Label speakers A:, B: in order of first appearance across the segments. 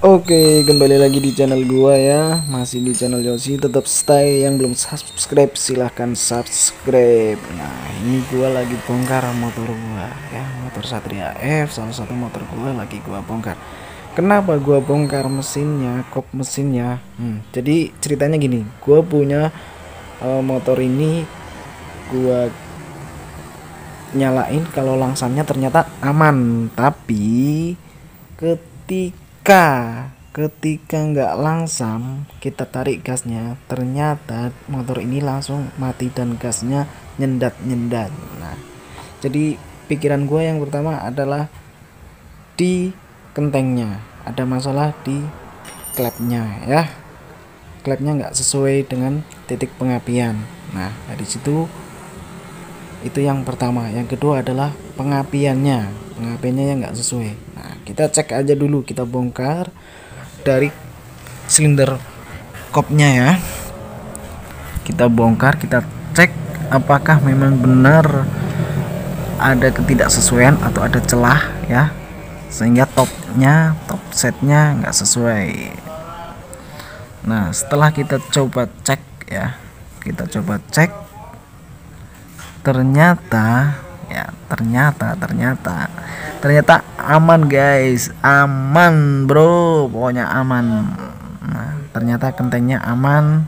A: Oke, kembali lagi di channel gua ya. Masih di channel Yosi. Tetap stay yang belum subscribe silahkan subscribe. Nah, ini gua lagi bongkar motor gua ya, motor Satria F, salah satu motor gua lagi gua bongkar. Kenapa gua bongkar mesinnya, kop mesinnya? Hmm, jadi ceritanya gini, gua punya uh, motor ini gua nyalain kalau langsamnya ternyata aman, tapi ketika ketika ketika nggak langsam kita tarik gasnya ternyata motor ini langsung mati dan gasnya nyendat nyendat nah jadi pikiran gue yang pertama adalah di kentengnya. Ada masalah di klepnya ya. Klepnya nggak sesuai dengan titik pengapian. Nah dari situ itu yang pertama. Yang kedua adalah pengapiannya. Pengapiannya yang nggak sesuai. Nah kita cek aja dulu. Kita bongkar dari silinder kopnya ya. Kita bongkar kita cek apakah memang benar ada ketidaksesuaian atau ada celah ya. Sehingga topnya top setnya nggak sesuai. Nah setelah kita coba cek ya. Kita coba cek ternyata ya ternyata ternyata ternyata aman guys. Aman bro. Pokoknya aman. Nah ternyata kentengnya aman.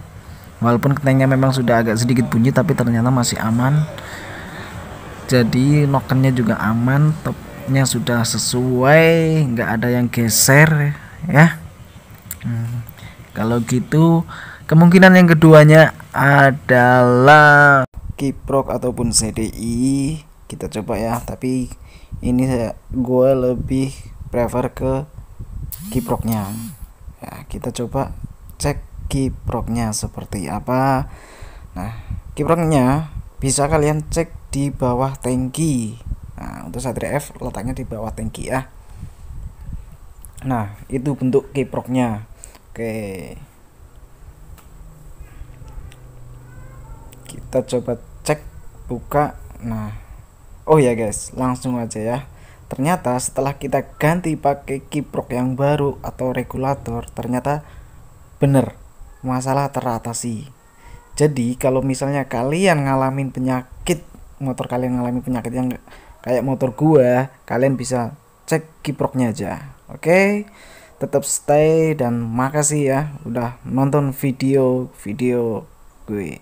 A: Walaupun kentengnya memang sudah agak sedikit bunyi tapi ternyata masih aman. Jadi nokennya juga aman. Topnya sudah sesuai. Nggak ada yang geser ya. Hmm. kalau gitu kemungkinan yang keduanya adalah kiprok ataupun CDI kita coba ya. Tapi ini saya gue lebih prefer ke kiproknya ya kita coba cek kiproknya seperti apa. Nah kiproknya bisa kalian cek di bawah tangki. Nah untuk Satria F letaknya di bawah tangki ya. Nah itu bentuk kiproknya oke. Kita coba buka nah oh ya guys langsung aja ya. Ternyata setelah kita ganti pakai kiprok yang baru atau regulator ternyata bener masalah teratasi. Jadi kalau misalnya kalian ngalamin penyakit motor kalian ngalamin penyakit yang kayak motor gua kalian bisa cek kiproknya aja oke? Okay? tetap stay dan makasih ya udah nonton video video gue